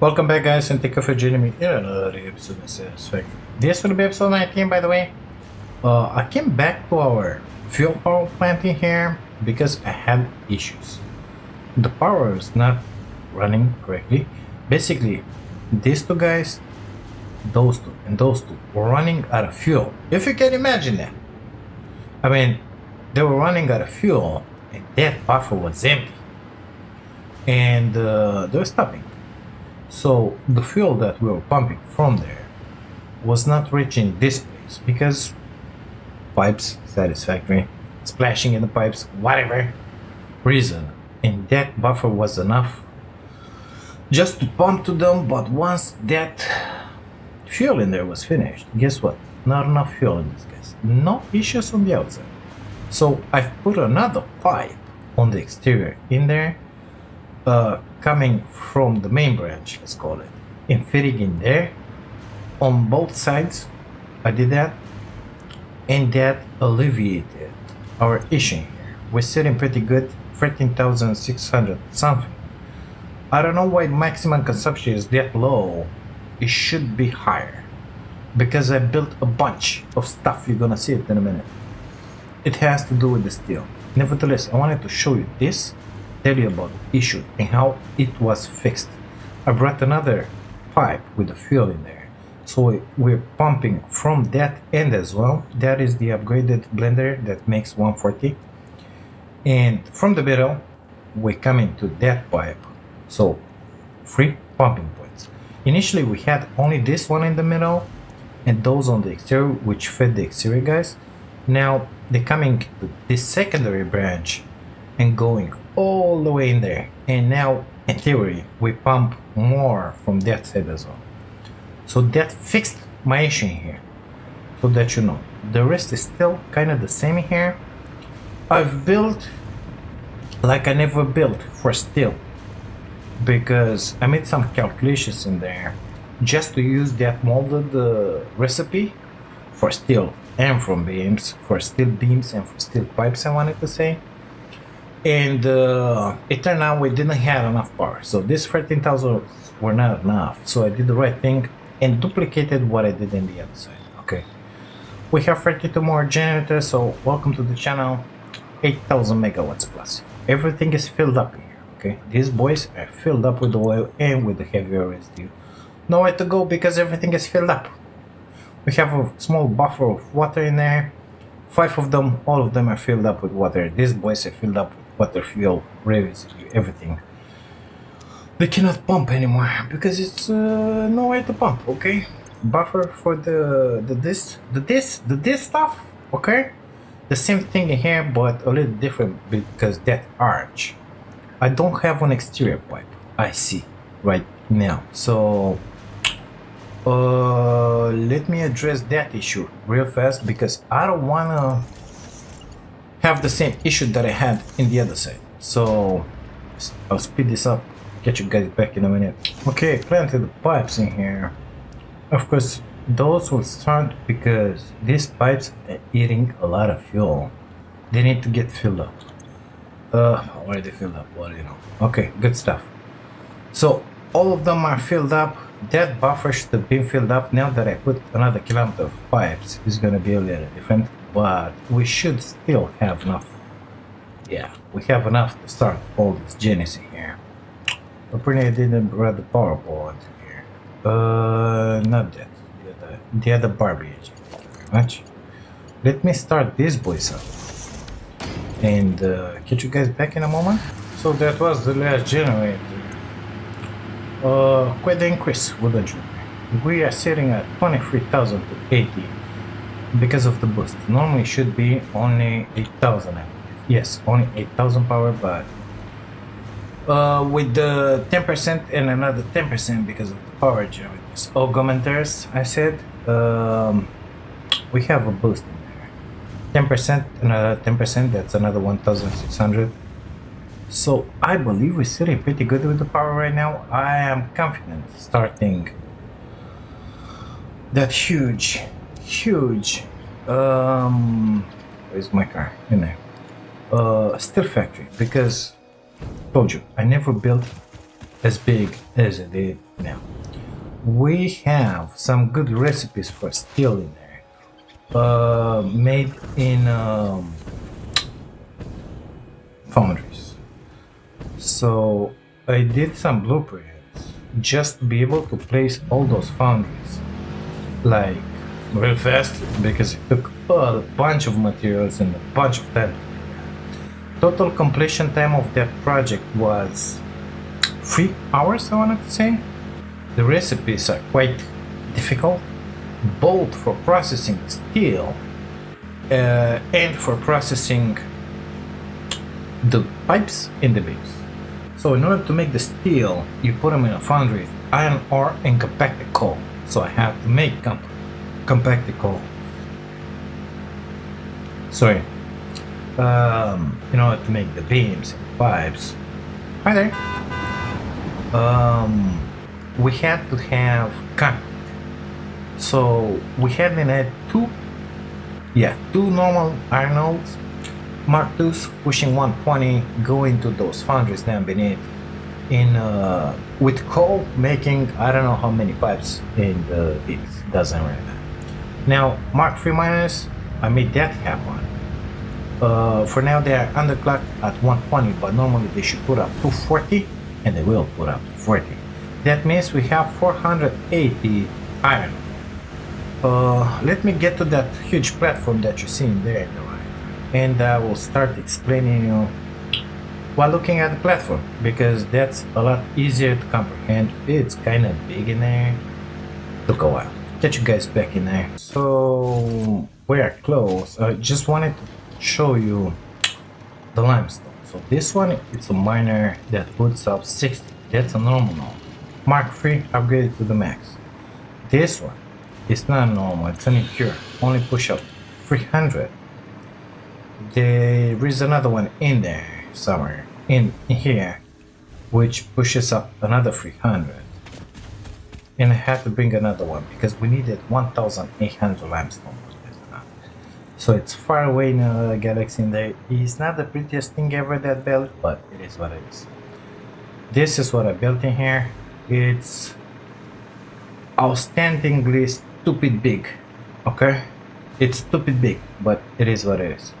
Welcome back guys and thank you for joining me in another episode of Satisfactory. This will be episode 19 by the way. Uh, I came back to our fuel power plant in here because I had issues. The power is not running correctly. Basically, these two guys, those two, and those two were running out of fuel. If you can imagine that. I mean, they were running out of fuel and that buffer was empty. And uh, they were stopping. So the fuel that we were pumping from there was not reaching this place because pipes satisfactory, splashing in the pipes, whatever reason. And that buffer was enough just to pump to them, but once that fuel in there was finished, guess what? Not enough fuel in this case. No issues on the outside. So I've put another pipe on the exterior in there, uh, coming from the main branch, let's call it, and fitting in there on both sides. I did that, and that alleviated our issue. We're sitting pretty good, 13,600 something. I don't know why maximum consumption is that low. It should be higher because I built a bunch of stuff. You're gonna see it in a minute. It has to do with the steel. Nevertheless, I wanted to show you this, tell you about the issue and how it was fixed. I brought another pipe with the fuel in there. So we're pumping from that end as well. That is the upgraded blender that makes 140. And from the middle, we're coming to that pipe. So three pumping points. Initially we had only this one in the middle and those on the exterior which fed the exterior guys. Now they're coming to this secondary branch and going all the way in there. And now in theory we pump more from that side as well. So that fixed my issue here. So that you know. The rest is still kind of the same here. I've built like I never built for steel because I made some calculations in there just to use that molded uh, recipe for steel and from beams for steel beams and for steel pipes I wanted to say and uh, it turned out we didn't have enough power. So this 13,000 were not enough. So I did the right thing and duplicated what I did in the other side. Okay. We have 32 more generators so welcome to the channel. 8000 megawatts plus. Everything is filled up here okay? These boys are filled up with oil and with the heavier residue nowhere to go because everything is filled up. We have a small buffer of water in there. Five of them all of them are filled up with water. These boys are filled up water fuel residue everything. They cannot pump anymore because it's uh, nowhere to pump okay? Buffer for the the this the this the this stuff okay? The same thing here but a little different because that arch I don't have an exterior pipe I see right now. So uh let me address that issue real fast because I don't wanna have the same issue that I had in the other side. So I'll speed this up get you guys back in a minute. Okay planted the pipes in here. Of course those will start because these pipes are eating a lot of fuel. They need to get filled up. Uh they filled up? Do you know. Okay good stuff. So all of them are filled up. That buffer should have been filled up now that I put another kilometer of pipes. Is gonna be a little different but we should still have enough. Yeah. We have enough to start all this genius in here. But pretty I didn't bring the power board here. Uh not that. The other, the other Barbie engine thank you very much. Let me start this boys up. And uh, get you guys back in a moment. So that was the last generator. Uh, quite the increase, wouldn't you? We are sitting at 23,000 to 80 because of the boost. Normally should be only 8,000 I. Yes, only 8,000 power, but uh, with the 10% and another 10% because of the power generators, augmenters, I said, um, we have a boost in there. 10%, another 10%, that's another 1,600. So I believe we're sitting pretty good with the power right now. I am confident starting that huge, huge, um, where's my car? In there. Uh, steel factory because told you I never built as big as it is now. We have some good recipes for steel in there, uh, made in um, foundries. So I did some blueprints just to be able to place all those foundries like real fast because it took a bunch of materials and a bunch of time. Total completion time of that project was three hours, I wanted to say. The recipes are quite difficult, both for processing steel uh, and for processing the pipes in the beams. So in order to make the steel, you put them in a foundry, iron ore and compacted coal. So I have to make comp compacted coal. Sorry. Um, in order to make the beams and pipes. Hi there. Um, we had to have concrete. So we had in it two, yeah, two normal iron nodes Mark II's pushing 120 going to those foundries down beneath in uh, with coal making I don't know how many pipes in the beams doesn't really matter. Now Mark III miners I made that happen. Uh, for now they are underclocked at 120 but normally they should put up 240 and they will put up 40. That means we have 480 iron. Uh, let me get to that huge platform that you see in there and I will start explaining you while looking at the platform because that's a lot easier to comprehend. It's kind of big in there. Took a while. Get you guys back in there. So we are close. I just wanted to show you the limestone. So this one, it's a miner that puts up 60. That's a normal. Mark III upgraded to the max. This one, it's not normal, it's an impure. Only push up 300 there is another one in there somewhere in here which pushes up another 300 and I had to bring another one because we needed 1800 limestone so it's far away in the galaxy in there it's not the prettiest thing ever that built but it is what it is. This is what I built in here. It's outstandingly stupid big okay? It's stupid big but it is what it is.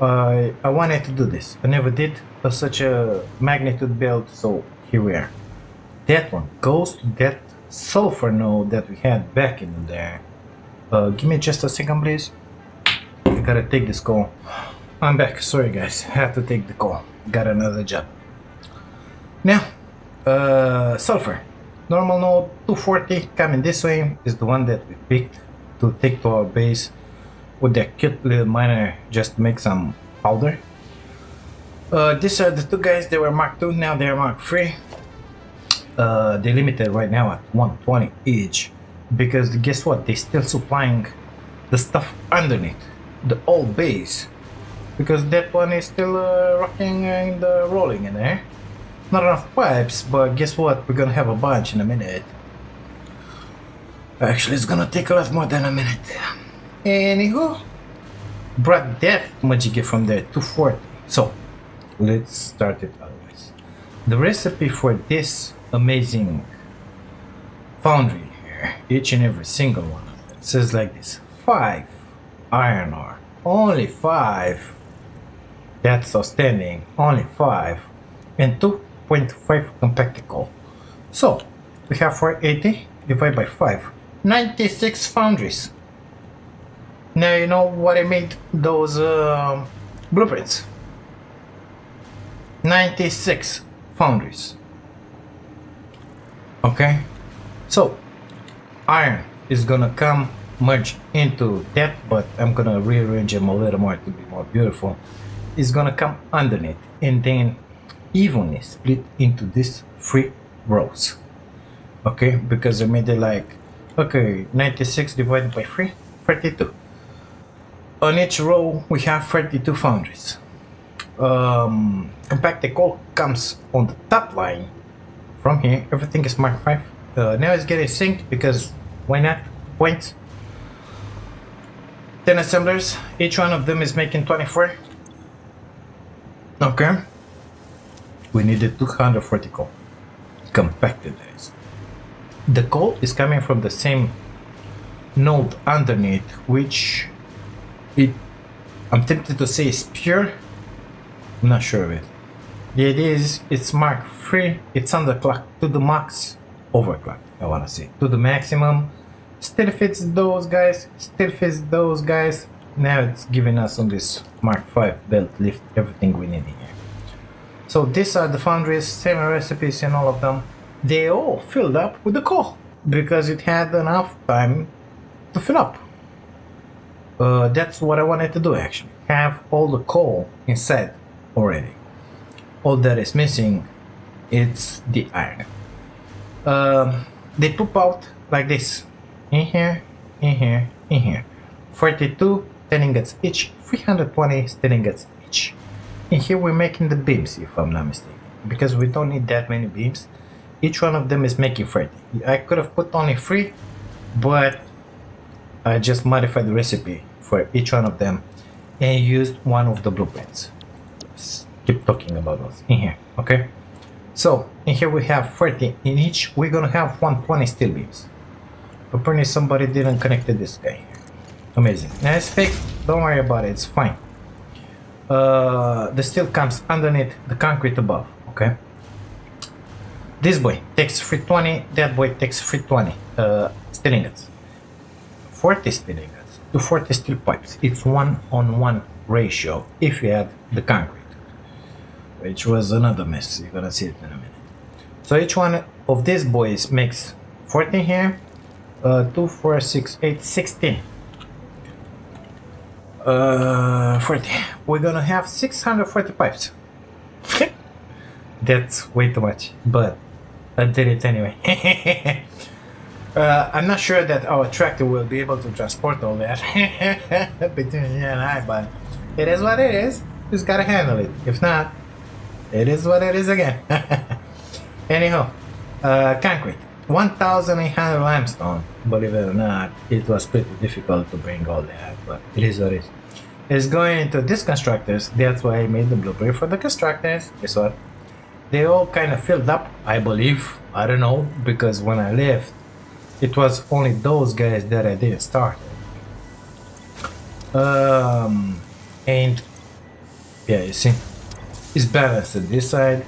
I, I wanted to do this. I never did such a magnitude build, so here we are. That one goes to that sulfur node that we had back in there. Uh, give me just a second, please. I gotta take this call. I'm back. Sorry, guys. I had to take the call. Got another job. Now, uh, sulfur. Normal node 240 coming this way is the one that we picked to take to our base with that cute little miner just make some powder. Uh, these are the two guys, they were Mark 2, now they're Mark III. Uh, they're limited right now at 120 each because guess what, they're still supplying the stuff underneath, the old base. Because that one is still uh, rocking and uh, rolling in there. Not enough pipes, but guess what, we're gonna have a bunch in a minute. Actually, it's gonna take a lot more than a minute. Anywho, brought that Majiggy from there, 240. So, let's start it otherwise. The recipe for this amazing foundry here, each and every single one of them, says like this. 5 iron ore. Only 5. That's outstanding. Only 5. And 2.5 compacted coal. So, we have 480 divided by 5. 96 foundries. Now you know what I made those uh, blueprints. 96 foundries. Okay, so iron is gonna come merge into that, but I'm gonna rearrange them a little more to be more beautiful. It's gonna come underneath and then evenly split into these three rows. Okay, because I made it like okay 96 divided by 3 32 on each row we have 32 foundries. Um, compacted coal comes on the top line from here. Everything is Mark 5. Uh, now it's getting synced because why not? Points. 10 assemblers. Each one of them is making 24. Okay. we need needed 240 coal. Compacted. The coal is coming from the same node underneath, which it I'm tempted to say is pure. I'm not sure of it. Idea is it's mark free, it's underclocked to the max, overclocked, I wanna say, to the maximum. Still fits those guys, still fits those guys. Now it's giving us on this Mark 5 belt lift everything we need in here. So these are the foundries, same recipes and all of them. They all filled up with the coal because it had enough time to fill up. Uh, that's what I wanted to do actually. Have all the coal inside already. All that is missing, it's the iron. Um, they poop out like this. In here, in here, in here. 42 10 ingots each, 320 steel ingots each. In here we're making the beams, if I'm not mistaken. Because we don't need that many beams. Each one of them is making 30. I could have put only 3, but I just modified the recipe for each one of them and used one of the blueprints. Keep talking about those in here, okay? So, in here we have 30 in each, we're gonna have 120 steel beams. Apparently somebody didn't connect this guy. Amazing. Now it's fixed, don't worry about it, it's fine. Uh, the steel comes underneath the concrete above, okay? This boy takes 320, that boy takes 320 uh, steel ingots. 40 steel ingots to 40 steel pipes. It's one on one ratio if you add the concrete, which was another mess. You're gonna see it in a minute. So each one of these boys makes 14 here, uh, 2, 4, 6, 8, 16. Uh, 40. We're gonna have 640 pipes. That's way too much, but I did it anyway. uh, I'm not sure that our tractor will be able to transport all that between you and I, but it is what it is. Just gotta handle it. If not, it is what it is again. Anyhow, uh, concrete. 1,800 limestone. Believe it or not, it was pretty difficult to bring all that, but it is what it is. It's going into these constructors. That's why I made the blueprint for the constructors. Guess what? They all kind of filled up, I believe. I don't know, because when I left, it was only those guys that I didn't start. Um, and yeah, you see, it's balanced. This side,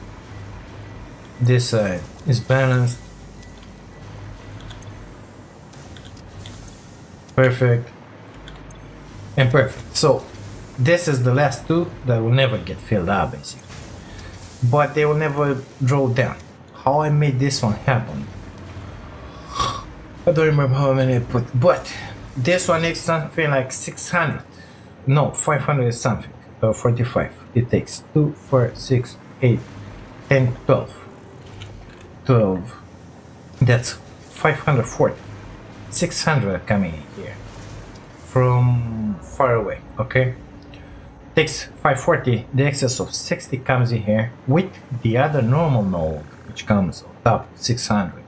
this side is balanced. Perfect. And perfect. So this is the last two that will never get filled up basically. But they will never draw down. How I made this one happen? I don't remember how many I put but this one takes something like 600 no 500 is something uh, 45 it takes 2 4 6 8 10 12 12 that's 540 600 coming in here. From far away okay? Takes 540 the excess of 60 comes in here with the other normal node which comes on top 600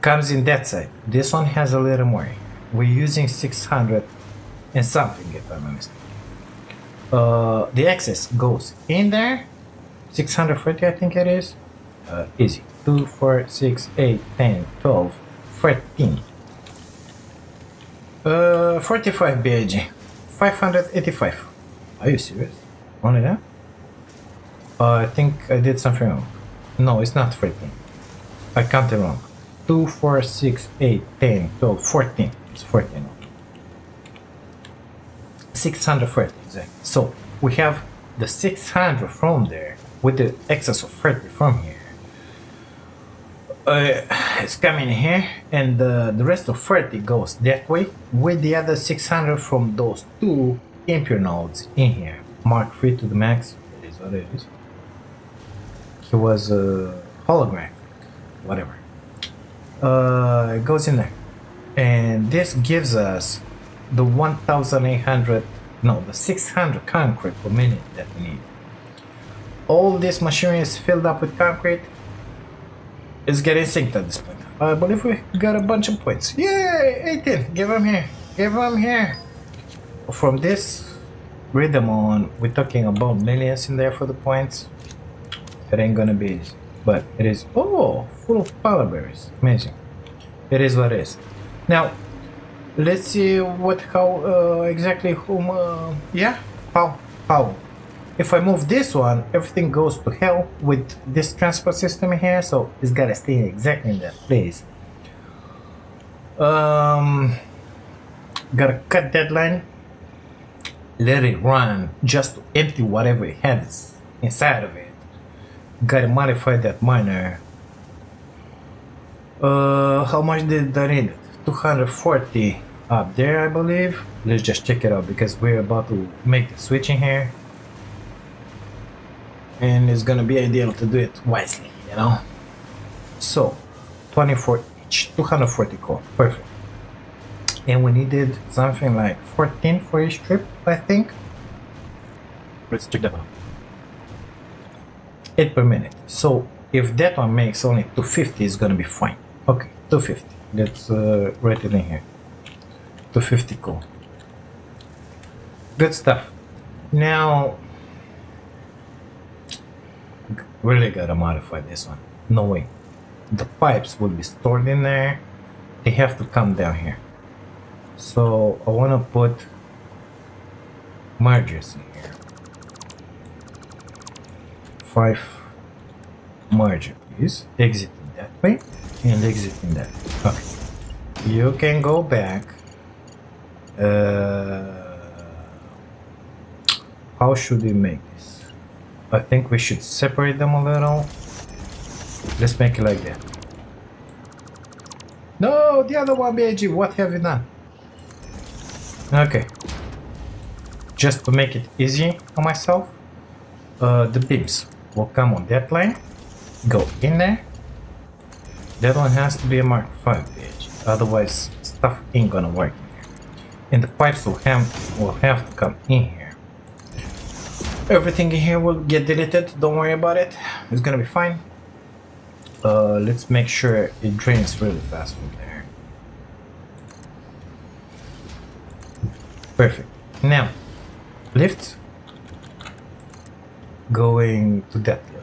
comes in that side. This one has a little more. We're using 600 and something if I'm not mistaken uh, the excess goes in there 640 I think it is uh, easy 2 4 6 8 10 12 13 uh, 45 BIG. 585. Are you serious? Only that? Uh, I think I did something wrong. No, it's not 13. I counted wrong. 2, 4, 6, 8, 10, 12, 14. It's 14. 630 exactly. So we have the 600 from there with the excess of 30 from here. Uh, it's coming here and the rest of 30 goes that way with the other 600 from those two impure nodes in here. Mark 3 to the max it is what it is. He was a uh, whatever. Uh, it goes in there. And this gives us the 1800 no the 600 concrete per minute that we need all this machinery is filled up with concrete It's getting synced at this point. Uh, I believe we got a bunch of points. Yay! 18! Give him here! Give him here! From this rhythm on, we're talking about millions in there for the points. It ain't gonna be easy. But it is, oh, full of paleberries. Amazing. It is what it is. Now, let's see what, how, uh, exactly whom, uh, yeah, how, how. If I move this one, everything goes to hell with this transport system here, so it's gotta stay exactly in that place. Um, gotta cut that line, let it run just to empty whatever it has inside of it. Gotta modify that miner. Uh, how much did that need? 240 up there, I believe. Let's just check it out because we're about to make the switch in here. And it's gonna be ideal to do it wisely, you know? So, 24 each, 240 core, perfect. And we needed something like 14 for each trip, I think. Let's check that out. 8 per minute. So if that one makes only 250, it's gonna be fine. Okay, 250. Let's uh, it in here. 250 cool. Good stuff. Now, really gotta modify this one. No way. The pipes will be stored in there. They have to come down here. So I wanna put mergers in here. Five merger, please. Exiting that way and exiting that. Okay. You can go back. Uh, how should we make this? I think we should separate them a little. Let's make it like that. No, the other one, BAG, what have you done? Okay. Just to make it easy for myself, uh, the beams will come on that line, go in there. That one has to be a Mark 5 page, otherwise stuff ain't gonna work. And the pipes will have, will have to come in here. Everything in here will get deleted, don't worry about it, it's gonna be fine. Uh, let's make sure it drains really fast from there. Perfect. Now, lift going to that level.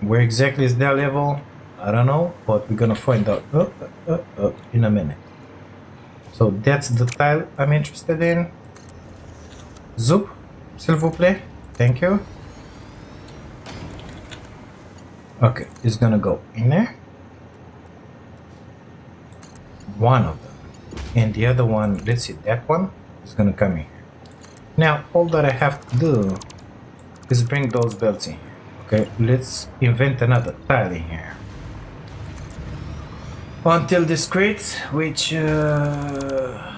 Where exactly is that level? I don't know, but we're gonna find out uh, uh, uh, in a minute. So that's the tile I'm interested in. Zoop, s'il vous plaît. Thank you. Okay, it's gonna go in there. One of them. And the other one, let's see, that one is gonna come in here. Now, all that I have to do is bring those belts in here. Okay, let's invent another tile in here. Until this creates, which uh,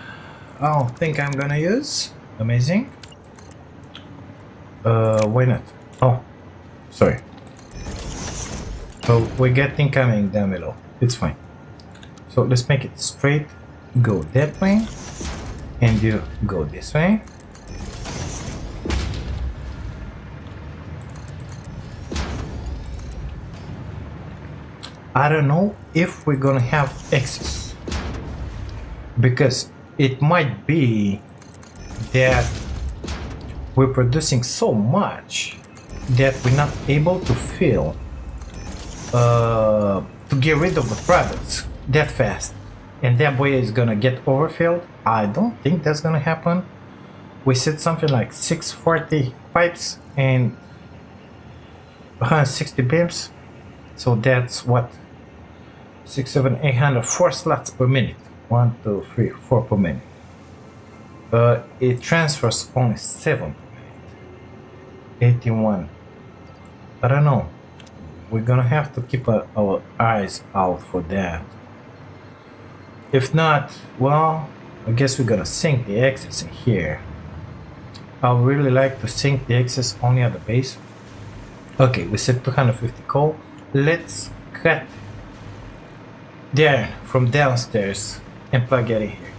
I don't think I'm gonna use. Amazing. Uh, why not? Oh, sorry. So we get incoming down below. It's fine. So let's make it straight. Go that way. And you go this way. I don't know if we're gonna have excess. Because it might be that we're producing so much that we're not able to fill uh, to get rid of the products that fast. And that way it's gonna get overfilled. I don't think that's gonna happen. We said something like 640 pipes and 160 beams so that's what six seven eight hundred four slots per minute one two three four per minute uh, it transfers only seven per minute 81 I don't know we're gonna have to keep uh, our eyes out for that. If not, well, I guess we're gonna sink the excess in here. I would really like to sink the excess only at the base. Okay, we said 250 coal. Let's cut there from downstairs and plug it in here.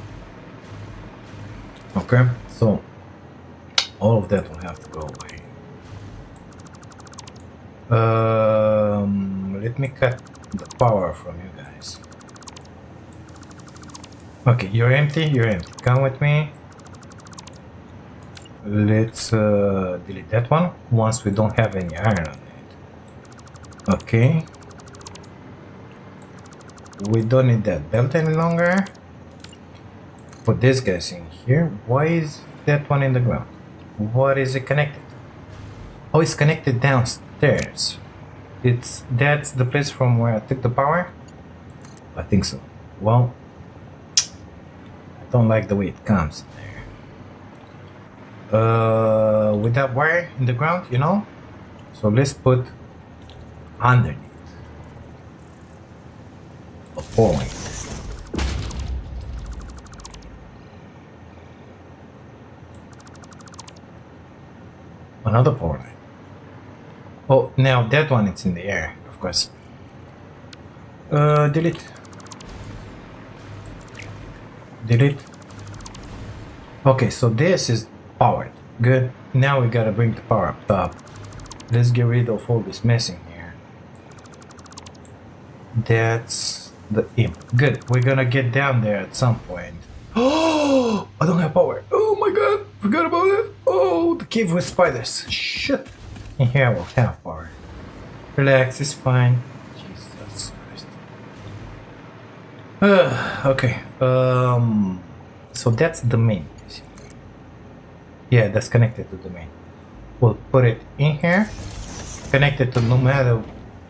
Okay, so all of that will have to go away. Um, let me cut the power from you guys. Okay, you're empty, you're empty. Come with me. Let's uh, delete that one once we don't have any iron on it. Okay. We don't need that belt any longer. Put this guys in here. Why is that one in the ground? What is it connected? Oh, it's connected downstairs. It's that's the place from where I took the power? I think so. Well, I don't like the way it comes there. Uh, with that wire in the ground, you know? So let's put underneath point. Another point. Oh, now that one it's in the air, of course. Uh, delete. Delete. Okay, so this is powered. Good. Now we gotta bring the power up top. Let's get rid of all this messing here. That's the imp. Good. We're gonna get down there at some point. Oh, I don't have power. Oh my god, forgot about it. Oh, the cave with spiders. Shit. In here I will have power. Relax, it's fine. Jesus Christ. Uh, okay. Um. So that's the main. Yeah, that's connected to the main. We'll put it in here. Connected to no matter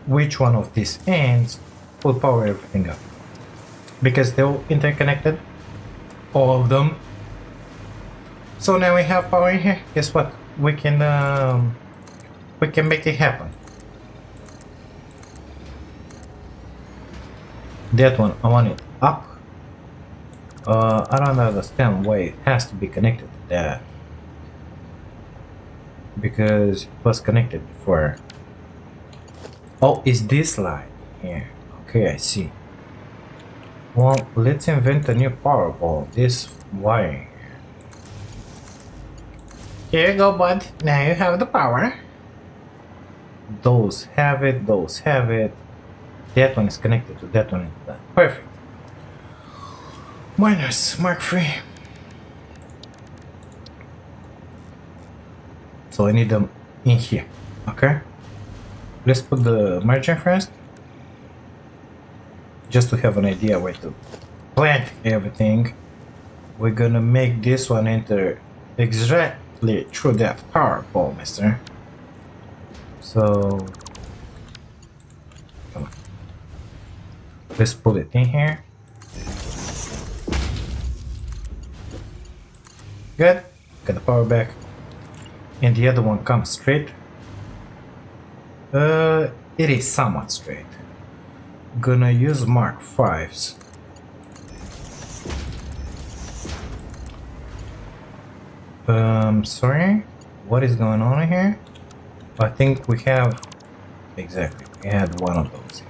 which one of these ends will power everything up. Because they're all interconnected. All of them. So now we have power in here. Guess what? We can um, we can make it happen. That one, I want it up. Uh, I don't understand why it has to be connected to that. Because it was connected before. Oh, is this line here? Okay, I see. Well, let's invent a new power ball. This wiring. Here you go, bud. Now you have the power. Those have it, those have it. That one is connected to that one. Perfect. Miners, Mark III. So I need them in here. Okay. Let's put the merchant first. Just to have an idea where to plant everything. We're gonna make this one enter exactly through that power pole, mister. So let's put it in here. Good. Got the power back. And the other one comes straight. Uh, it is somewhat straight. Gonna use Mark 5s. Um, sorry? What is going on here? I think we have... Exactly, we had one of those in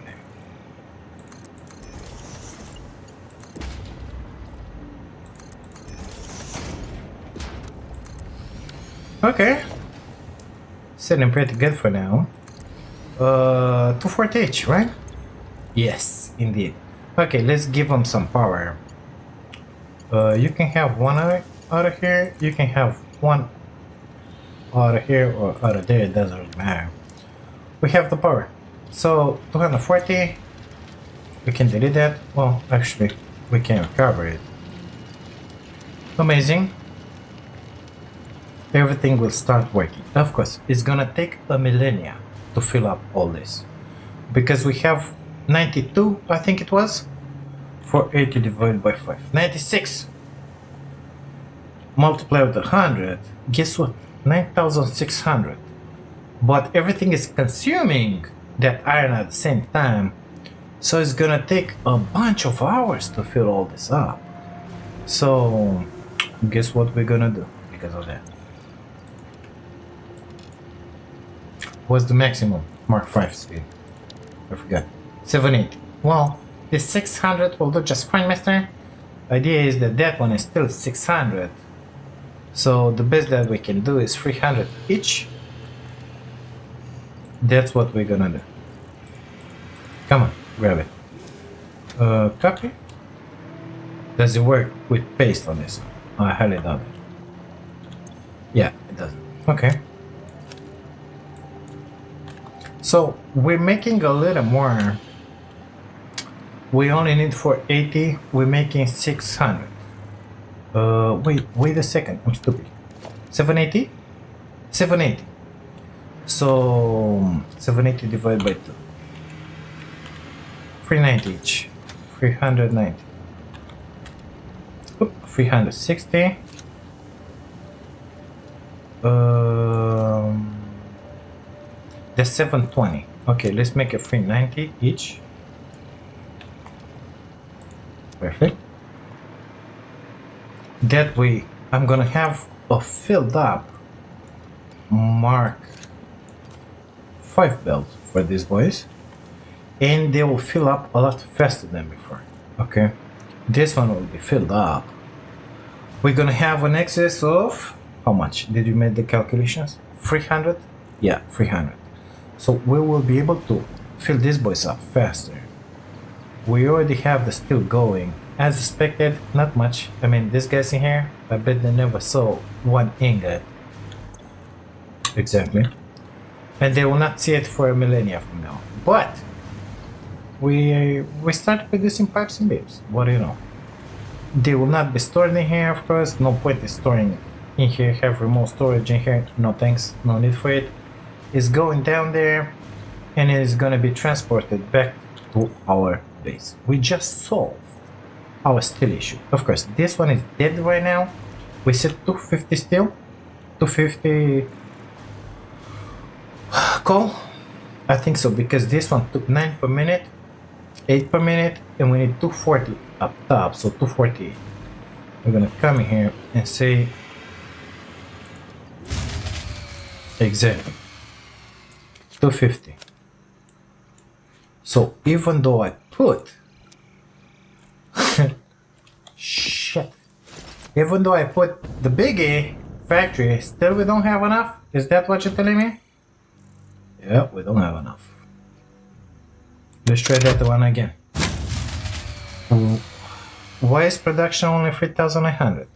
there. Okay. Sitting pretty good for now. Uh, 240 each, right? Yes, indeed. Okay, let's give them some power. Uh, you can have one out of, here. You can have one out of here or out of there. It doesn't matter. We have the power. So 240. We can delete that. Well, actually, we can recover it. Amazing. Everything will start working. Of course, it's gonna take a millennia to fill up all this. Because we have 92, I think it was. 480 divided by 5. 96! Multiply with 100. Guess what? 9600. But everything is consuming that iron at the same time. So it's gonna take a bunch of hours to fill all this up. So, guess what we're gonna do because of that? What's the maximum Mark 5 speed? I forgot. 780. Well, this 600 will do just fine, mister. Idea is that that one is still 600. So the best that we can do is 300 each. That's what we're gonna do. Come on, grab it. Uh, copy. Does it work with paste on this? I highly doubt it. Yeah, it doesn't. Okay. So we're making a little more. We only need for 80. We're making 600. Uh, wait, wait a second. I'm stupid. 780? 780. So 780 divided by 2. 390 each. 390. Oop, 360. Um, the 720. Okay, let's make it 390 each. Perfect. That way, I'm gonna have a filled up Mark 5 belt for these boys. And they will fill up a lot faster than before. Okay. This one will be filled up. We're gonna have an excess of how much did you make the calculations 300 yeah 300 so we will be able to fill these boys up faster we already have the steel going. As expected not much. I mean these guys in here i bet they never saw one ingot exactly. And they will not see it for a millennia from now. But we we start producing pipes and beams what do you know? They will not be stored in here of course. No point in storing in here. Have remote storage in here. No thanks. No need for it. It's going down there and it is gonna be transported back to our base we just solved our steel issue. Of course this one is dead right now. We said 250 steel 250 coal I think so because this one took 9 per minute 8 per minute and we need 240 up top. So 240 we're gonna come in here and say Exactly. 250. So even though I put shit. Even though I put the biggie factory, still we don't have enough? Is that what you're telling me? Yeah, we don't have enough. Let's try that one again. Why is production only 3900?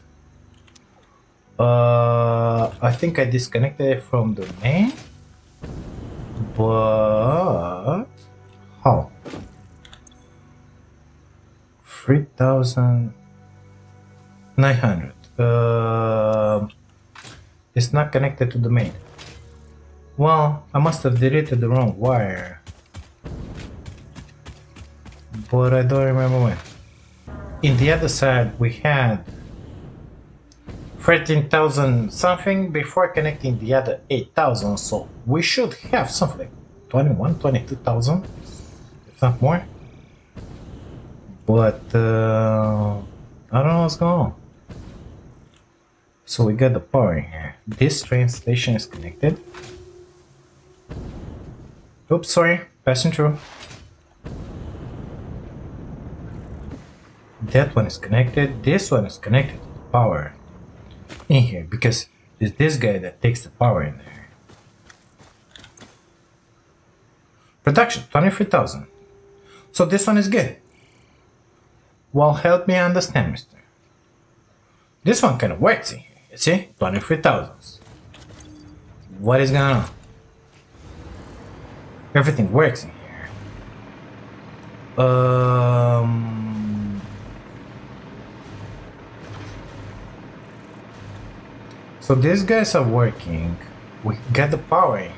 Uh, I think I disconnected it from the main. But how? Three thousand nine hundred. Uh, it's not connected to the main. Well, I must have deleted the wrong wire. But I don't remember when. In the other side, we had 13,000 something before connecting the other 8,000 so we should have something 21 22,000 if not more but uh, I don't know what's going on so we got the power in here this train station is connected oops sorry passing through that one is connected this one is connected to the power in here because it's this guy that takes the power in there. Production 23,000. So this one is good. Well, help me understand, mister. This one kind of works in here. You see? 23,000. What is going on? Everything works in here. Um. So these guys are working. We got the power in here.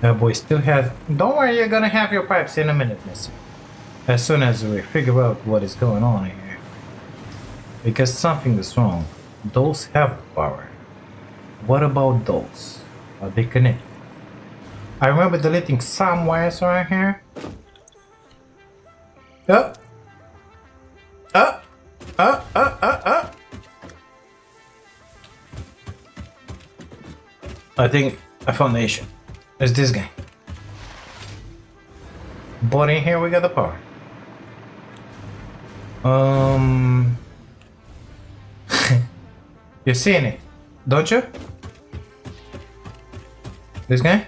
But we still have... Don't worry, you're gonna have your pipes in a minute, Missy. As soon as we figure out what is going on here. Because something is wrong. Those have power. What about those? Are they connected? I remember deleting some wires around here. Oh. Oh. Oh, oh, oh, oh. I think I found the issue. It's this guy. But in here we got the power. Um, you're seeing it, don't you? This guy?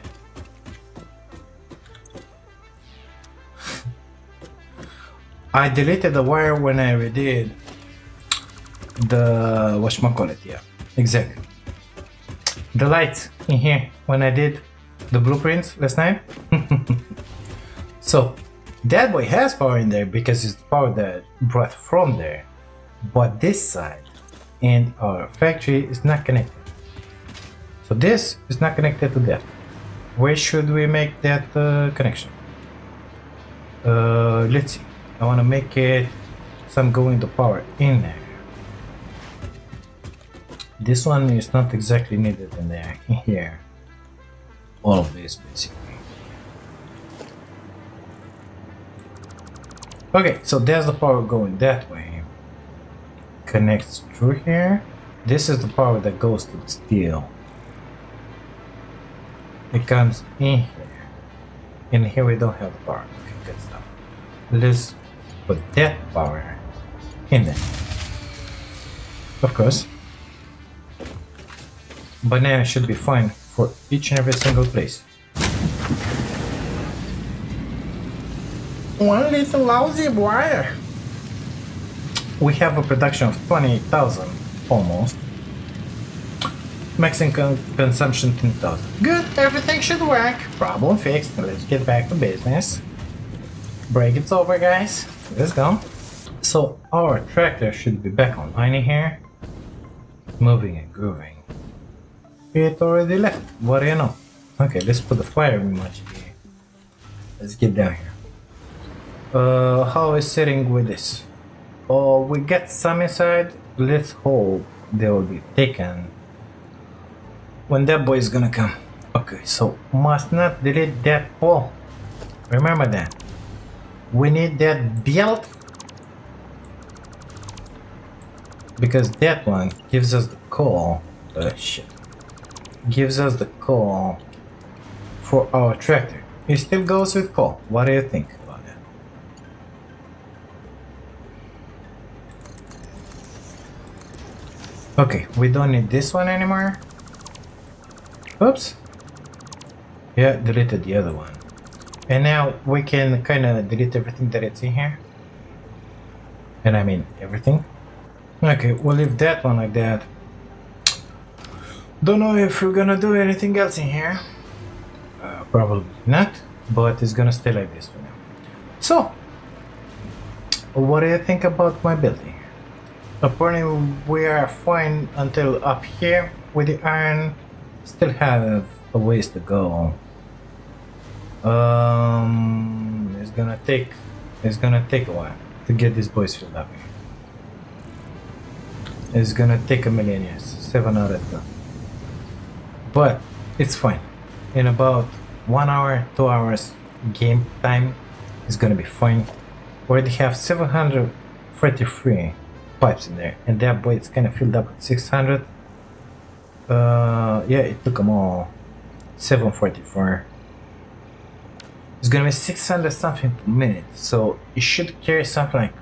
I deleted the wire when I redid the whatchamacallit, yeah, exactly the lights in here when I did the blueprints last night. so that boy has power in there because it's the power that brought from there. But this side and our factory is not connected. So this is not connected to that. Where should we make that uh, connection? Uh, let's see. I want to make it some going to power in there. This one is not exactly needed in there. Here. All of this basically. Okay, so there's the power going that way. Connects through here. This is the power that goes to the steel. It comes in here. And here we don't have the power. Okay good stuff. Let's put that power in there. Of course. But now it should be fine for each and every single place one little lousy wire we have a production of 28,000 almost Maximum con consumption 10,000. Good, everything should work. Problem fixed. Let's get back to business. Break it's over, guys. Let's go. So our tractor should be back online here. Moving and grooving. It already left. What do you know? Okay, let's put the fire emoji here. Let's get down here. Uh, how is sitting with this? Oh, we get some inside. Let's hope they will be taken when that boy is gonna come. Okay, so must not delete that pole. Remember that. We need that belt because that one gives us the coal. Uh, shit. Gives us the coal for our tractor. It still goes with coal. What do you think Okay, we don't need this one anymore. Oops. Yeah, deleted the other one. And now we can kind of delete everything that it's in here. And I mean everything. Okay, we'll leave that one like that. Don't know if we're gonna do anything else in here. Uh, probably not, but it's gonna stay like this for now. So, what do you think about my building? Apparently we are fine until up here with the iron Still have a ways to go. Um, it's gonna take it's gonna take a while to get these boys filled up. It's gonna take a million years, seven of them. But it's fine. In about one hour, two hours game time is gonna be fine. We already have 743 pipes in there, and that boy is kind of filled up with 600 uh, yeah, it took them all. 744. It's gonna be 600 something per minute, so it should carry something like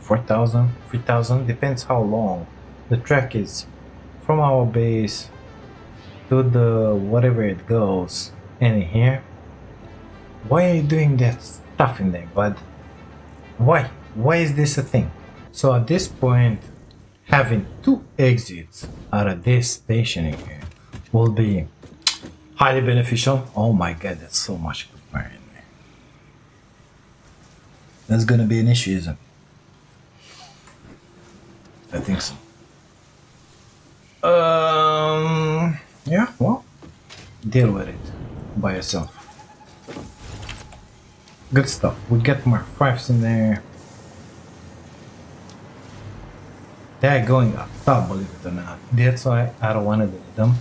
4,000, 3,000, depends how long the track is from our base to the whatever it goes in here. Why are you doing that stuff in there, bud? Why? Why is this a thing? So at this point, having two exits out of this station here will be highly beneficial. Oh my god, that's so much fire in there. That's gonna be an issue, isn't it? I think so. Um, yeah, well, deal with it by yourself. Good stuff. We get more fives in there. They're going up top, believe it or not. That's why I don't want to delete them.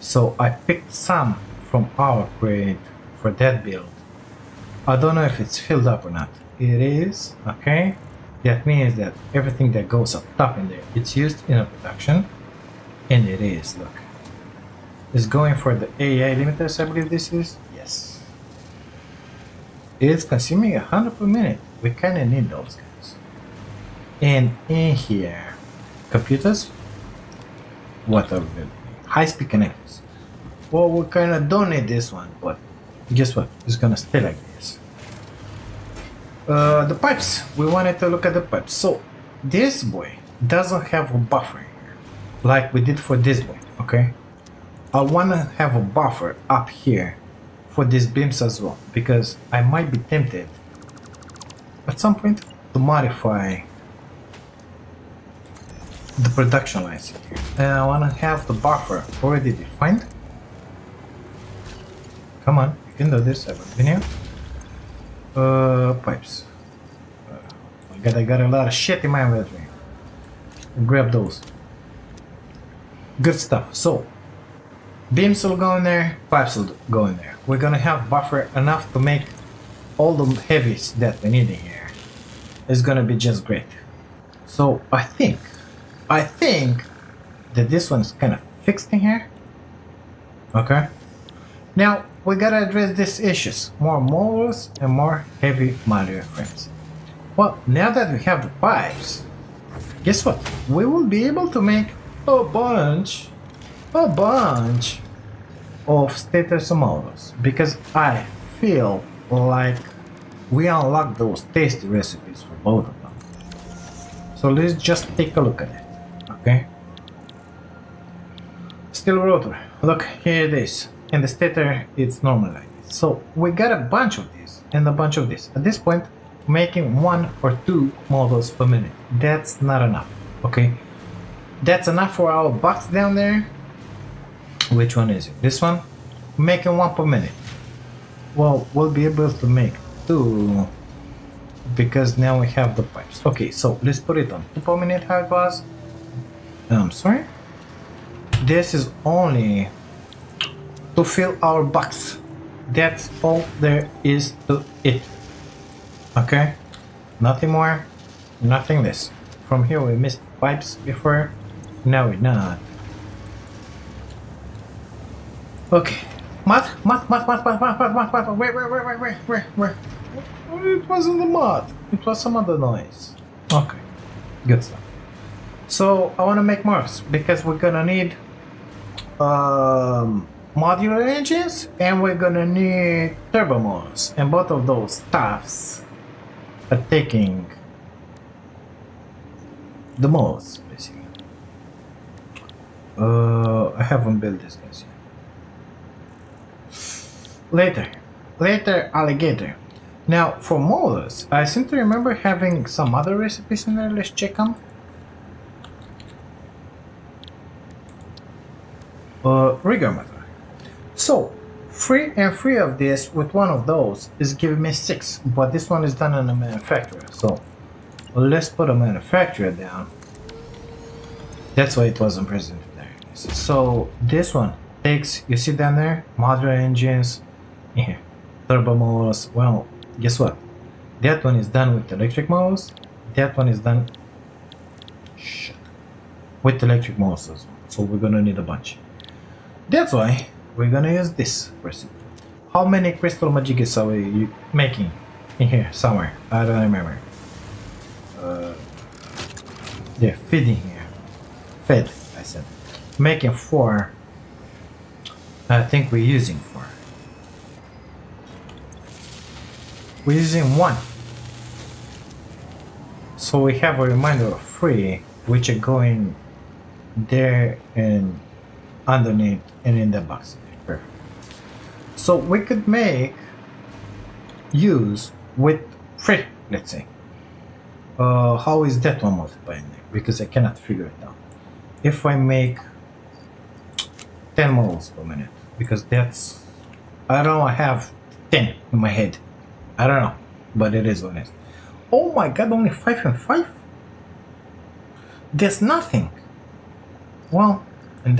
So I picked some from our crate for that build. I don't know if it's filled up or not. It is, okay? That means that everything that goes up top in there, it's used in a production. And it is, look. It's going for the AI limiters, I believe this is. Yes. It's consuming a hundred per minute. We kinda need those guys. And in here, computers, what are we High-speed connectors. Well, we kind of don't need this one, but guess what? It's gonna stay like this. Uh, the pipes. We wanted to look at the pipes. So, this boy doesn't have a buffer here, like we did for this boy, okay? I wanna have a buffer up here for these beams as well because I might be tempted at some point to modify the production lines. And I wanna have the buffer already defined. Come on, you can do this, I believe in you. Uh, pipes. Uh, I got, I got a lot of shit in my inventory. Grab those. Good stuff. So, beams will go in there, pipes will go in there. We're gonna have buffer enough to make all the heavies that we need in here. It's gonna be just great. So, I think, I think that this one's kind of fixed in here. Okay. Now, we gotta address these issues. More motors and more heavy modular frames. Well, now that we have the pipes, guess what? We will be able to make a bunch, a bunch of stators motors because I feel like we unlocked those tasty recipes for both of them. So let's just take a look at it, okay? Steel rotor, look, here it is. And the stator, it's normal like this. So we got a bunch of these and a bunch of this. At this point, making one or two motors per minute. That's not enough, okay? That's enough for our box down there. Which one is it? This one? Making one per minute. Well, we'll be able to make two because now we have the pipes. Okay, so let's put it on two per minute how it I'm um, sorry? This is only to fill our box. That's all there is to it. Okay? Nothing more, nothing less. From here we missed pipes before, now we not. Okay. Mud? Mud, mud, mud, mud, mud, mud, mud, mud, where, where, where, where, where, where, where? It wasn't the mud, it was some other noise. Okay, good stuff. So I want to make marks because we're gonna need um, modular engines and we're gonna need turbo motors and both of those stuffs are taking the most basically. Uh, I haven't built this guys yet. Later. Later alligator. Now for motors I seem to remember having some other recipes in there. Let's check them uh, rigor so, three and three of this with one of those is giving me six, but this one is done on a manufacturer. So, let's put a manufacturer down. That's why it wasn't present there. So, this one takes, you see down there, modular engines, here, turbo motors. Well, guess what? That one is done with electric motors. That one is done with electric motors. So, we're gonna need a bunch. That's why we're gonna use this recipe. How many crystal majigis are we making in here somewhere? I don't remember. Uh, they're feeding here. Fed, I said. Making four. I think we're using four. We're using one. So we have a reminder of three, which are going there and underneath and in the box. Perfect. So we could make use with three, let's say. Uh, how is that one multiplying? Because I cannot figure it out. If I make 10 moles per minute, because that's, I don't know, I have 10 in my head. I don't know, but it is what it is. Oh my god, only 5 and 5? There's nothing. Well, in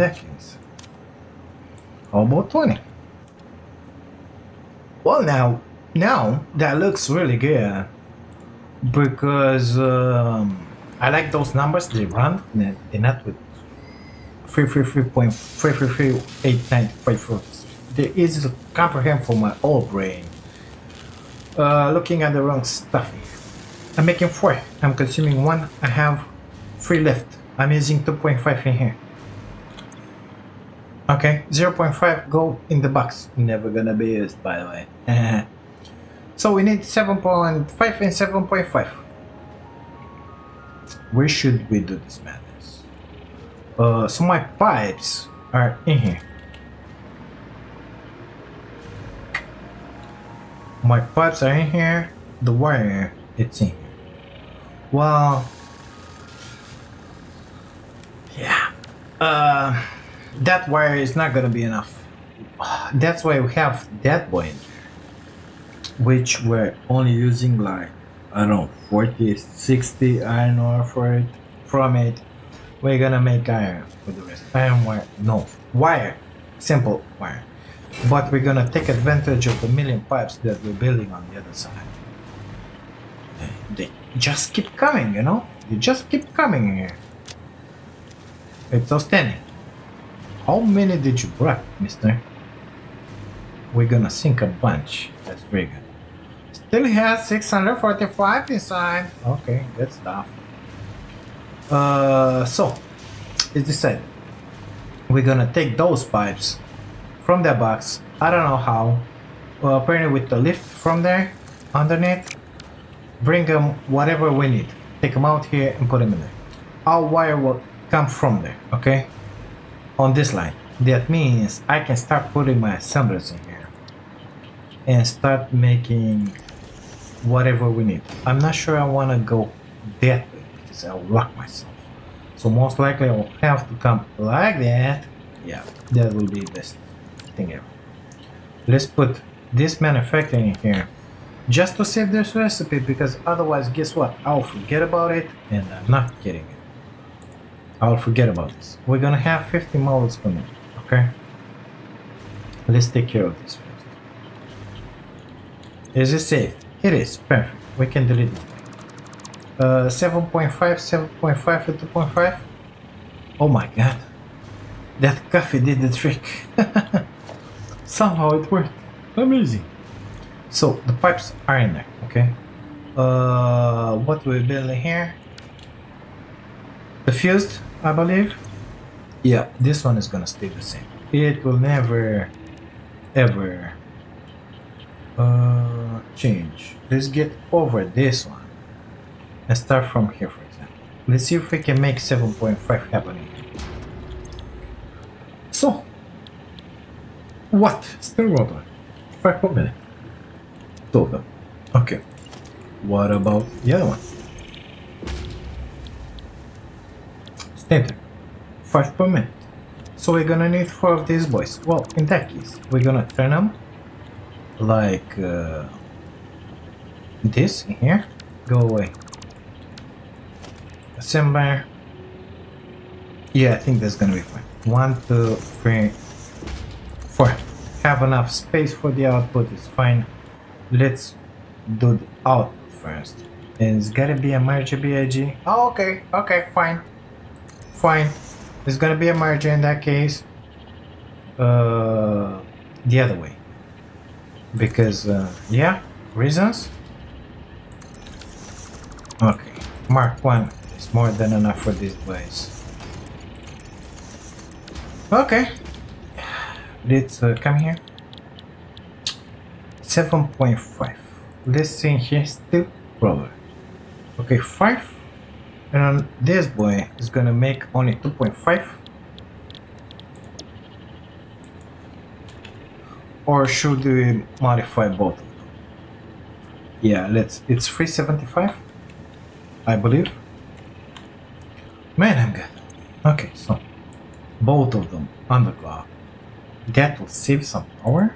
how about 20? Well, now, now that looks really good because um, I like those numbers they run. They're not with 333.3338954. They're easy to comprehend for my old brain. Uh, looking at the wrong stuff. I'm making four. I'm consuming one. I have three left. I'm using 2.5 in here. Okay, 0.5 go in the box. Never gonna be used, by the way. so we need 7.5 and 7.5. Where should we do this madness? Uh, so my pipes are in here. My pipes are in here, the wire, it's in here. Well... Yeah. Uh that wire is not gonna be enough. That's why we have that boy in which we're only using like I don't know 40, 60 iron ore for it. From it, we're gonna make iron with the rest. Iron wire, no wire, simple wire. But we're gonna take advantage of the million pipes that we're building on the other side. They, they just keep coming, you know. They just keep coming here. It's outstanding. How many did you bring, mister? We're gonna sink a bunch. That's very good. Still has 645 inside. Okay, good stuff. Uh, so, it's decided. We're gonna take those pipes from that box. I don't know how. Well, apparently with the lift from there, underneath, bring them whatever we need. Take them out here and put them in there. Our wire will come from there, okay? On this line. That means I can start putting my assemblers in here and start making whatever we need. I'm not sure I want to go that way because I'll lock myself. So most likely I'll have to come like that. Yeah, that will be the best thing ever. Let's put this manufacturing in here just to save this recipe because otherwise guess what? I'll forget about it and I'm not kidding it. I'll forget about this. We're gonna have 50 motors per minute, okay? Let's take care of this first. Is it safe? It is, perfect. We can delete it. Uh, 7.5, 7.5 and 2.5. Oh my god. That coffee did the trick. Somehow it worked. Amazing. So the pipes are in there, okay? Uh, what we're building here? The fused, I believe. Yeah, this one is gonna stay the same. It will never, ever uh, change. Let's get over this one and start from here, for example. Let's see if we can make 7.5 happen here. So, what? Still water. 5 per minute. Total. Okay. What about the other one? Standard. 5 per minute. So we're gonna need 4 of these boys. Well, in that case, we're gonna train them like uh, this here. Go away. Assembler. Yeah, I think that's gonna be fine. One, two, three, four. Have enough space for the output, it's fine. Let's do the output first. It's gotta be a merge BIG. Oh, okay, okay, fine. Fine. It's gonna be a merger in that case. Uh, the other way. Because, uh, yeah, reasons? Okay, Mark 1 is more than enough for these boys. Okay, let's uh, come here. 7.5. Let's see here, Steel Rotor. Okay, 5. And this boy is gonna make only 2.5. Or should we modify both? Yeah, let's. It's 375, I believe. Man, I'm good. Okay, so both of them on the. That will save some power.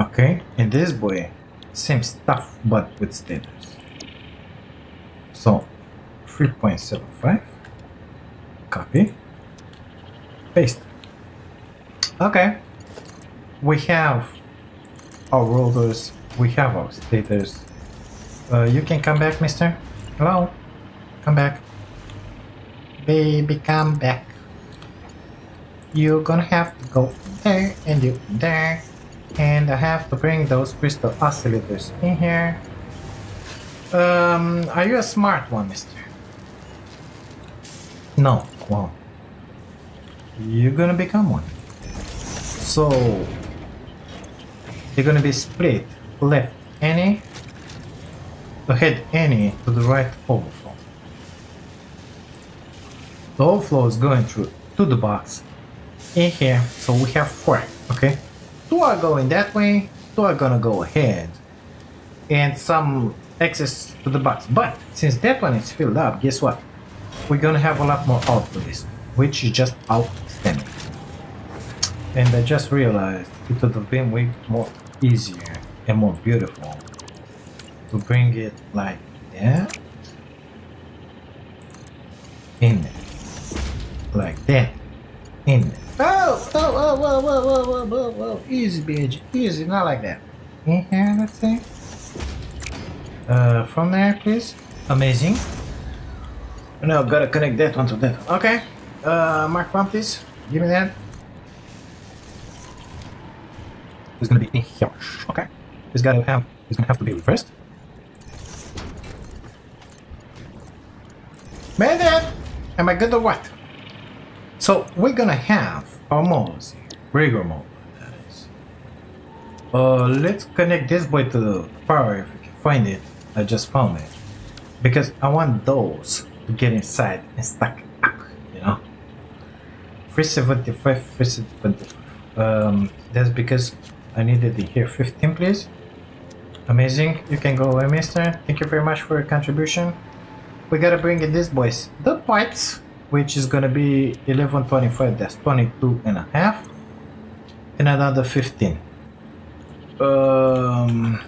Okay, and this boy, same stuff but with stators. So 3.75. Copy. Paste. Okay. We have our rollers. We have our stators. Uh, you can come back, mister. Hello? Come back. Baby, come back. You're gonna have to go there and you there. And I have to bring those crystal oscillators in here. Um, are you a smart one, mister? No. Well, you're gonna become one. So, you're gonna be split left any, ahead any, to the right overflow. The overflow is going through to the box in here, so we have four, okay? Two are going that way, two are gonna go ahead and some access to the box. But since that one is filled up, guess what? We're gonna have a lot more outputs, which is just outstanding. And I just realized it would have been way more easier and more beautiful to bring it like that in there. Like that. In there. Oh, oh, oh, whoa, whoa, whoa, whoa, whoa, whoa. Easy, bitch. Easy, not like that. Here, let's see. Uh, from there, please. Amazing. Now, gotta connect that one to that one. Okay. Uh, Mark one, please. Give me that. It's gonna be in here. Okay. It's gotta have. It's gonna have to be reversed. Man, that. am I good or what? So we're gonna have our modes, rigor Motor. That is. Uh, let's connect this boy to the power if we can find it. I just found it because I want those to get inside and stack up. You know. 375, 375. Um, that's because I needed it here. 15, please. Amazing. You can go away, mister. Thank you very much for your contribution. We gotta bring in these boys. The pipes, which is gonna be 1125, that's 22 and a half. And another 15. Um,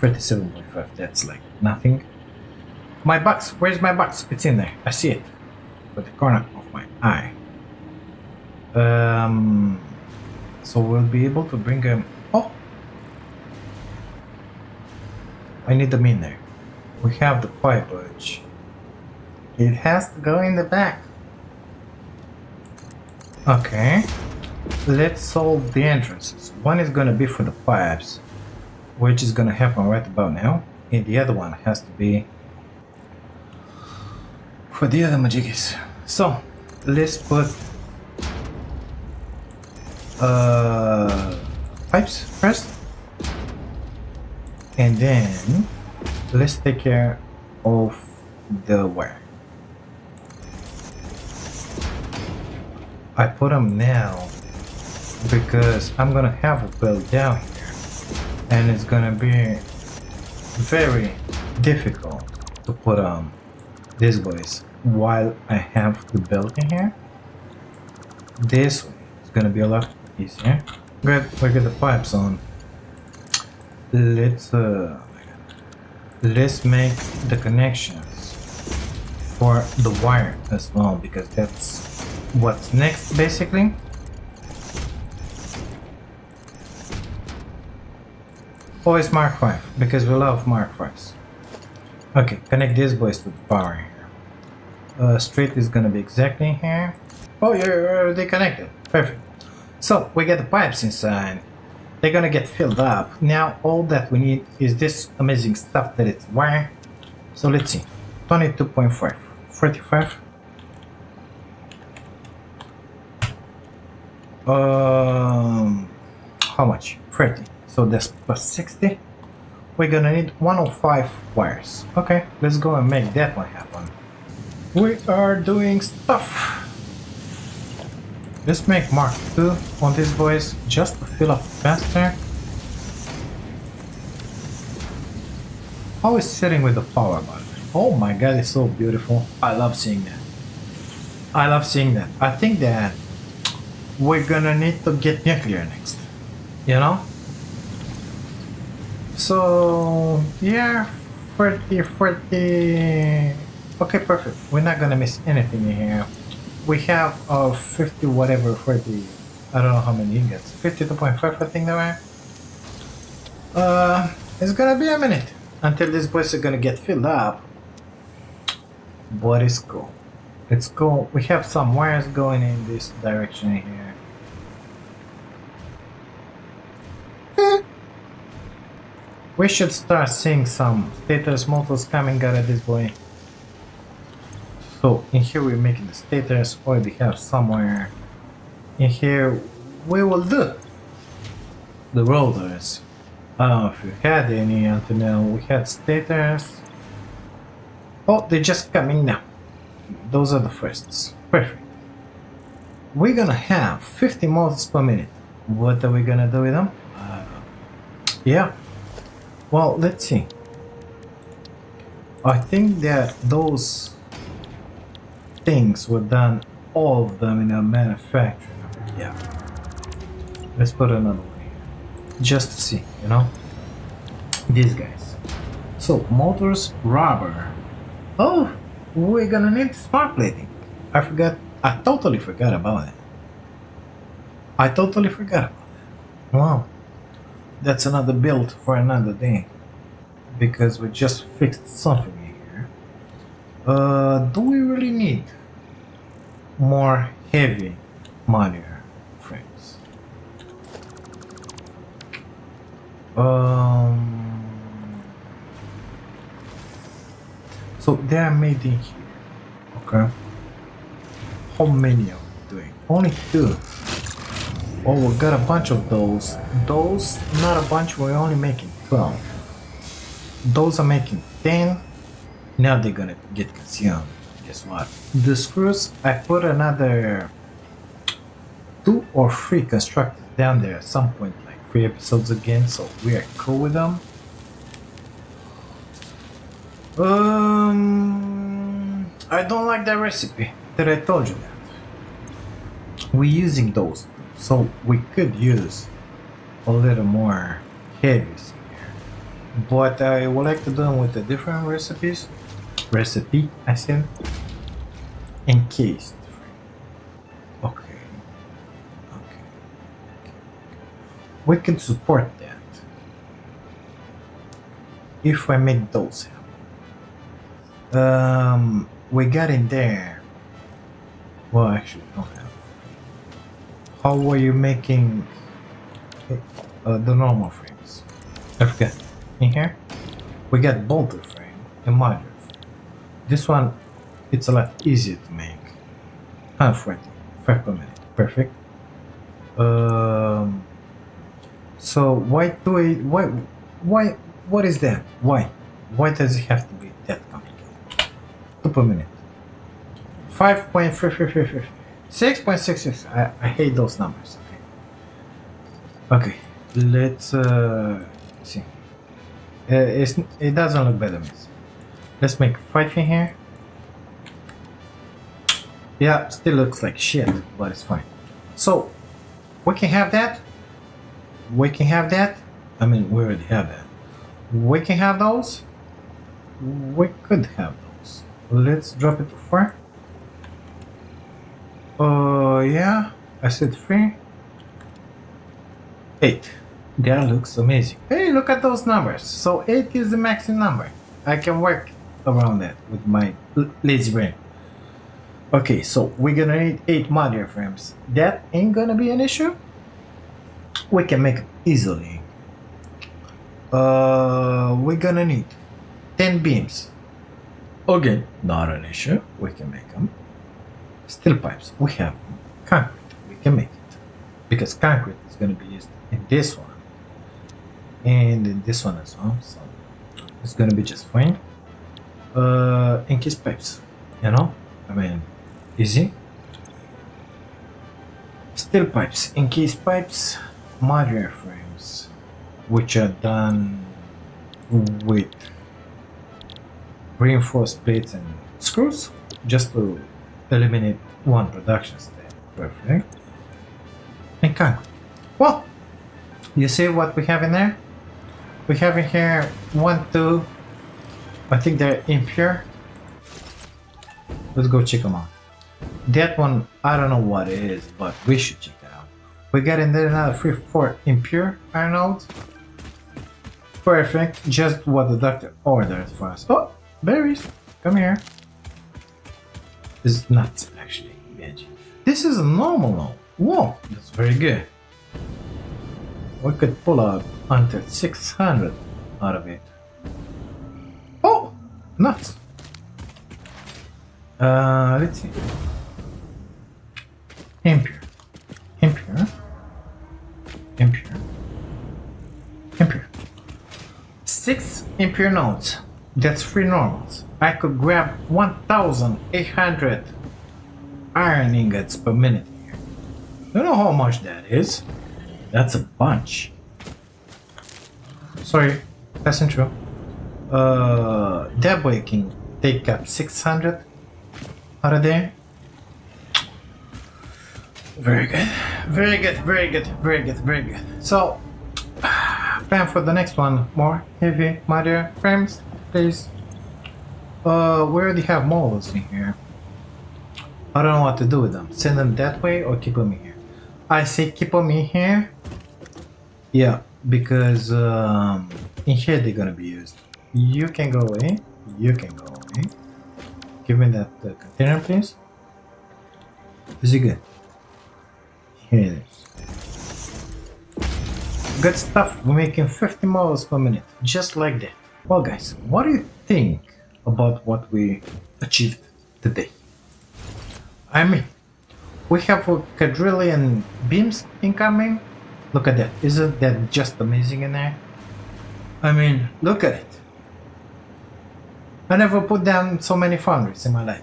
37.5, that's like nothing. My box, where's my box? It's in there. I see it. With the corner of my eye. Um, so we'll be able to bring them. Oh, I need them in there. We have the pipe edge. It has to go in the back. Okay. Let's solve the entrances. One is gonna be for the pipes, which is gonna happen right about now. And the other one has to be for the other majigis. So, let's put uh, pipes first. And then let's take care of the wire. I put them now because I'm gonna have a build down here and it's gonna be very difficult to put um these boys while I have the belt in here. This way is gonna be a lot easier. Good, we get the pipes on. Let's uh let's make the connections for the wire as well because that's what's next basically always mark 5 because we love mark 5s okay connect these boys to the power uh, straight is gonna be exactly here oh you're they connected perfect so we get the pipes inside they're gonna get filled up. Now all that we need is this amazing stuff that it's wire. So let's see. 22.5, 45. Um, how much? 30. So that's plus 60. We're gonna need 105 wires. Okay, let's go and make that one happen. We are doing stuff. Let's make Mark 2 on these boys just to fill up faster. How is sitting with the power button? Oh my god, it's so beautiful. I love seeing that. I love seeing that. I think that we're gonna need to get nuclear next. You know? So, yeah, 40, 40... Okay, perfect. We're not gonna miss anything in here. We have uh 50 whatever for the I don't know how many ingots 52.5 I think there are uh it's gonna be a minute until these boys are gonna get filled up. But it's cool. It's cool. We have some wires going in this direction here we should start seeing some stators motors coming out of this boy so in here we're making the stators already have somewhere. In here we will do the rollers. I don't know if you had any until now. We had stators. Oh, they're just coming now. Those are the firsts. Perfect. We're gonna have 50 motors per minute. What are we gonna do with them? Uh, yeah. Well, let's see. I think that those things were done, all of them in a manufacturer. Yeah. Let's put another one here. Just to see, you know? These guys. So, motors, rubber. Oh, we're gonna need smart plating. I forgot, I totally forgot about it. I totally forgot about it. Wow. That's another build for another day. Because we just fixed something here. Uh, do we really need more heavy modular frames? Um, so they are made in here. Okay. How many are doing? Only two. Oh, we got a bunch of those. Those, not a bunch, we're only making 12. Those are making 10. Now they're gonna get consumed. Guess what? The screws, I put another two or three constructed down there at some point, like three episodes again, so we are cool with them. Um, I don't like that recipe that I told you that. We're using those so we could use a little more heavies here. But I would like to do them with the different recipes. Recipe, I said. Encased. Okay. Okay. We can support that. If I make those happen. Um, we got in there. Well, actually, don't have how were you making uh, the normal frames? I forget. In here, we got bolted frame and modular frame. This one, it's a lot easier to make. 140, 5 per minute, perfect. Um, so why do I, why, why, what is that? Why? Why does it have to be that complicated? 2 per minute. 5.333. 6.66. I, I hate those numbers. Okay. Okay. Let's uh, see. Uh, it doesn't look better. Let's make 5 in here. Yeah, still looks like shit, but it's fine. So, we can have that. We can have that. I mean, we already have that. We can have those. We could have those. Let's drop it to 4. Uh, yeah, I said three. Eight. That looks amazing. Hey, look at those numbers. So eight is the maximum number. I can work around that with my lazy brain. Okay, so we're gonna need eight modular frames. That ain't gonna be an issue. We can make it easily. Uh, we're gonna need 10 beams. Again, not an issue. We can make them steel pipes. We have concrete. We can make it because concrete is going to be used in this one and in this one as well. So it's going to be just fine. Uh, encased pipes, you know, I mean, easy. Steel pipes, encased pipes, modular frames, which are done with reinforced plates and screws just to eliminate one production step. Perfect. And concrete. Well, you see what we have in there? We have in here one, two, I think they're impure. Let's go check them out. That one, I don't know what it is, but we should check it out. We got in there another three, four impure iron nodes. Perfect, just what the doctor ordered for us. Oh, berries, come here is nuts, actually. Imagine. This is a normal one. Whoa, that's very good. We could pull out under 600 out of it. Oh, nuts. Uh, let's see. Impure. Impure. Impure. Impure. Six impure nodes. That's three normals. I could grab 1,800 iron ingots per minute here. You know how much that is? That's a bunch. Sorry, passing through. Uh, that way can take up 600 out of there. Very good, very good, very good, very good, very good. So, plan for the next one. More heavy modular frames, please. Uh, we already have motors in here. I don't know what to do with them. Send them that way or keep them in here. I say keep them in here. Yeah, because um, in here they're gonna be used. You can go away. You can go away. Give me that uh, container, please. Is it good? Here it is. Good stuff. We're making 50 miles per minute, just like that. Well, guys, what do you think about what we achieved today? I mean, we have a quadrillion beams incoming. Look at that. Isn't that just amazing in there? I mean, look at it. I never put down so many foundries in my life.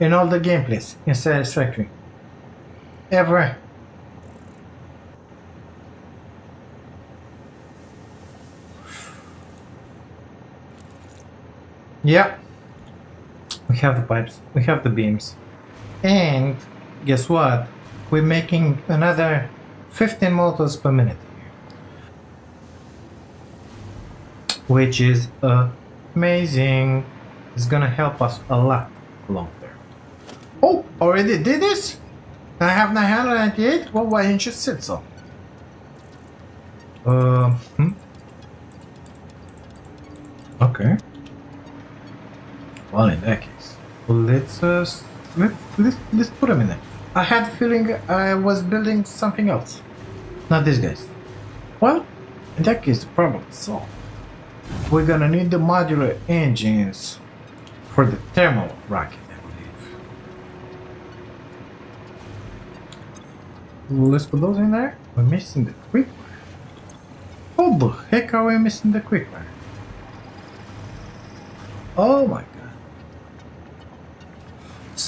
In all the gameplays in Satisfactory. Ever. Yep. We have the pipes. We have the beams. And guess what? We're making another 15 motors per minute which is amazing. It's gonna help us a lot long term. Oh, already did this? I have 998? Well, why didn't you sit so? Uh, hmm? Okay. Well, in that case, let's uh, let's let's, put them in there. I had a feeling I was building something else, not these guys. Well, in that case, the problem is solved. We're gonna need the modular engines for the thermal rocket, I believe. Let's put those in there. We're missing the quick wire. How the heck are we missing the quick wire? Oh my god.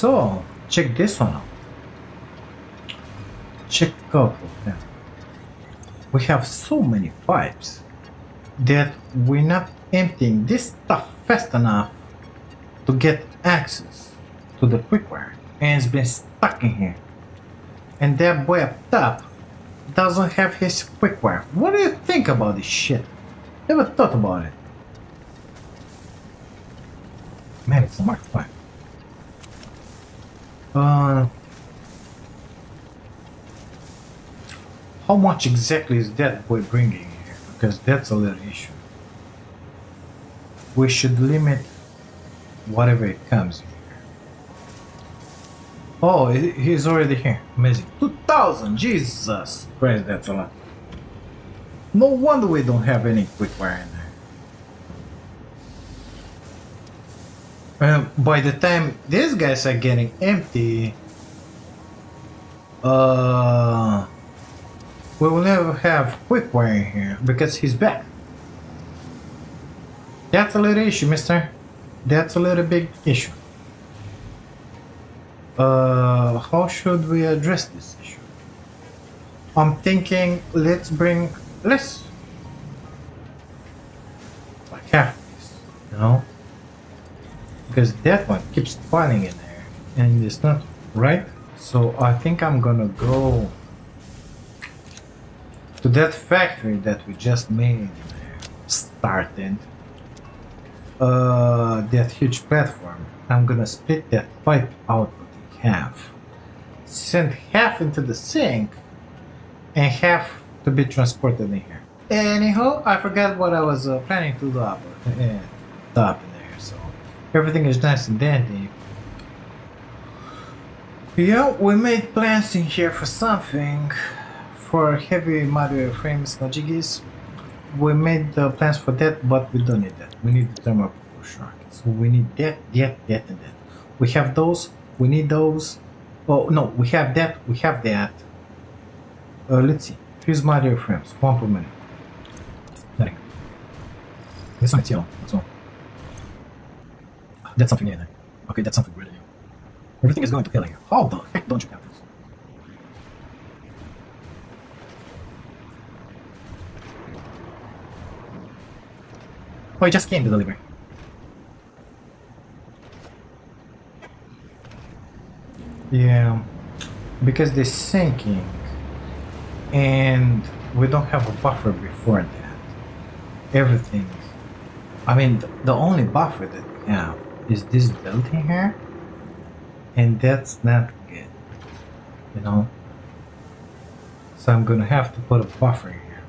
So, check this one out. Check out that. We have so many pipes that we're not emptying this stuff fast enough to get access to the quickwire and it's been stuck in here. And that boy up top doesn't have his quickwire what do you think about this shit? Never thought about it. Man it's a mark 5 uh how much exactly is that boy bringing here? because that's a little issue. We should limit whatever it comes here. Oh, he's already here. Amazing. 2000! Jesus Christ, that's a lot. No wonder we don't have any quick wire in there. By the time these guys are getting empty, uh, we will never have quick wiring here because he's back. That's a little issue, mister. That's a little big issue. Uh, how should we address this issue? I'm thinking let's bring less. Like half this, you know? Because that one keeps falling in there and it's not right. So I think I'm gonna go to that factory that we just made started uh, that huge platform. I'm gonna split that pipe output in half. Send half into the sink and half to be transported in here. Anyhow I forgot what I was uh, planning to do up, uh, up in there so everything is nice and dandy yeah we made plans in here for something for heavy modular frames Nojigis, we made the plans for that, but we don't need that. We need the thermal propulsion rocket. So we need that, that, that, and that. We have those, we need those. Oh, no, we have that, we have that. Uh, let's see. Fuse modular frames, one per minute. There. This one is yellow, that's all. That's something new, Okay, that's something really new. Everything is going to hell here. How the heck don't you have this? Oh, just came to deliver. Yeah, because they're sinking, and we don't have a buffer before that. Everything. I mean, the only buffer that we have is this building here, and that's not good. You know? So I'm gonna have to put a buffer here.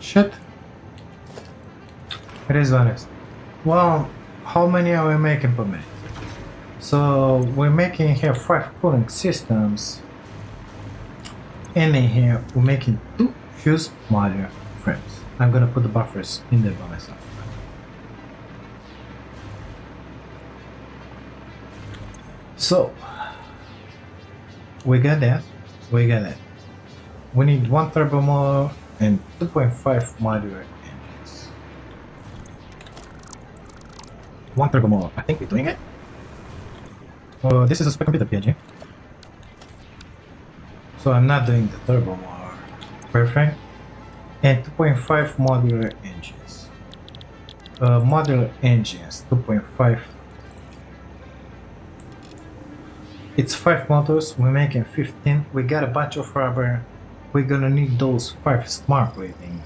Shit. It is honest. Well, how many are we making per minute? So we're making here five cooling systems. And in here we're making two fuse modular frames. I'm gonna put the buffers in there by myself. So we got that. We got that. We need one turbo motor and 2.5 modular engines. One turbo motor. I think we're doing it. Oh, this is a spec computer PNG. So I'm not doing the turbo motor. Perfect. And 2.5 modular engines. Uh, modular engines, 2.5. It's 5 motors, we're making 15. We got a bunch of rubber. We're gonna need those 5 smart platings.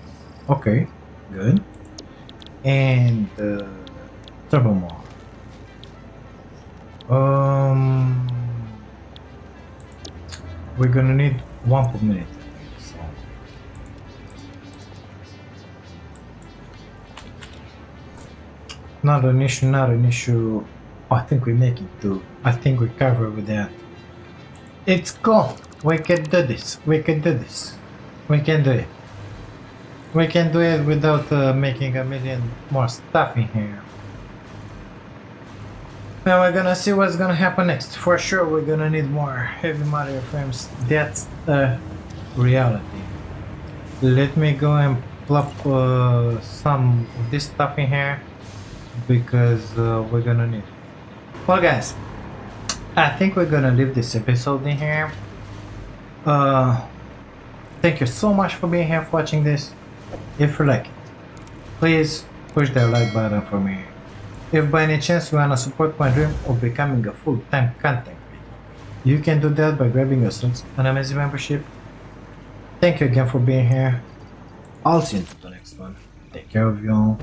Okay, good. And uh, turbo motor. Um, we're gonna need one per minute. Not an issue, not an issue. I think we make it two. I think we cover with that. It's cool. We can do this. We can do this. We can do it. We can do it without uh, making a million more stuff in here. Now we're gonna see what's gonna happen next. For sure, we're gonna need more heavy modular frames. That's a reality. Let me go and plop uh, some of this stuff in here because uh, we're gonna need. Well, guys, I think we're gonna leave this episode in here. Uh, thank you so much for being here for watching this. If you like it, please push that like button for me. If by any chance you wanna support my dream of becoming a full-time content creator, you can do that by grabbing your yourself an amazing membership. Thank you again for being here. I'll see you in the next one. Take care of you all.